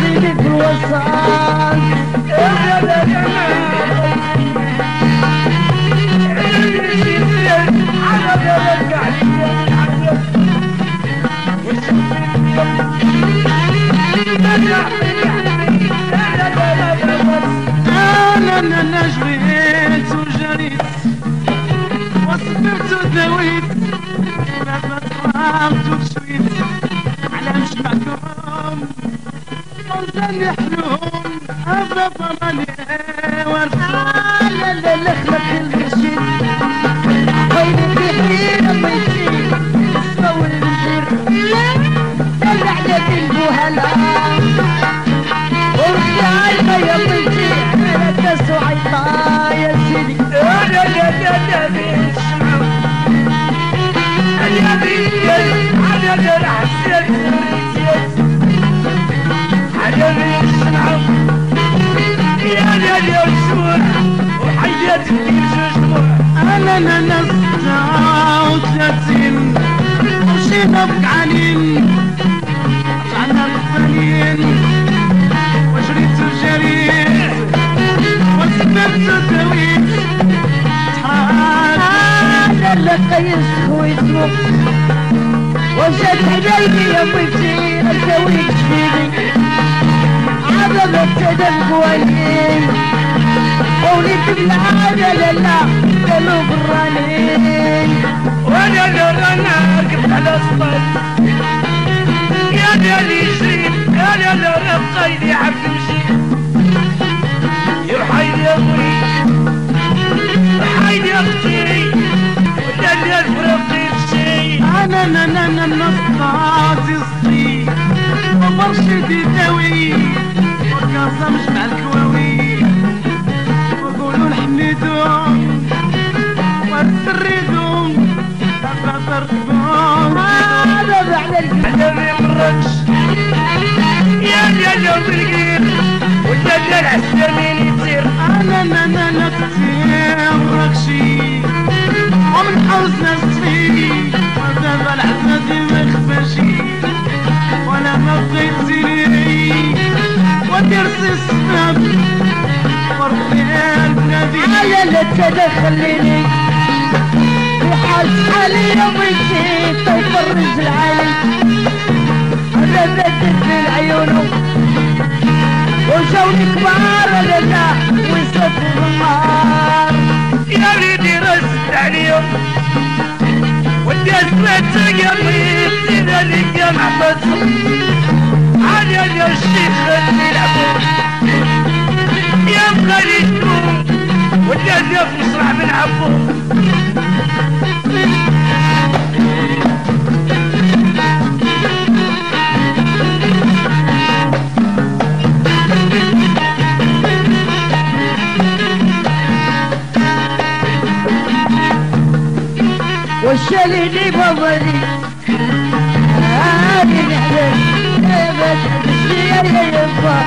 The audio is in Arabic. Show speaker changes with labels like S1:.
S1: ريدي في الوسط يا
S2: أنا أنا جريت وجريت وصبرت وداويت طلعت وشريت على مشبعكم وجاني حلوم ابدا طلالي ورفع
S1: لا لا لا خلق المرشد وين حين ما البهلا ورجع ما يطيجي على سيدي لا لا لا لا
S2: أنا أنا ناس تسعة وثلاثين ومشينا بقعانين رجعنا غفالين وجريت وسببت وداويت تحرقت
S1: لا لا قيس خويتو وجات حبايبي يا بيتي اسويك شفيني عدم التدم قوانين بالعادة لا لا كانوا برانين
S3: وانا لرانا ركبت على الصبر يا دالي شريف يا لا رقايلي عبد مشي يا حيدي يا أبوي حيدي يا أختي ولا اللي الفرقي الشي
S2: أنا أنا أنا أنا نصاتي الصي ومرشدي داوي وكاسة مش مع
S3: بالقير ولا لا العسامين يصير
S2: أنا أنا أنا أنا كتير ركشي ومن حوس ناس فيه ودابا العزازي ما يخفاشي ولا ما بغيت سيري ودير سي السباب وربي بلادي
S1: على لا تدخليني وحال حالي يا بيتي تفرج العالي أنا بدت في وجوني كبار لا ويسافروا النهار
S3: يا ريدي رست عليهم ودي اسمعت قلبي يصير لي جمع بس على يا الشيخ اللي يلعبوا يا مخليكم ودي اللي في مسرح بنعبوا
S1: والشالي بابري هذه نحلم بس يا يا يبا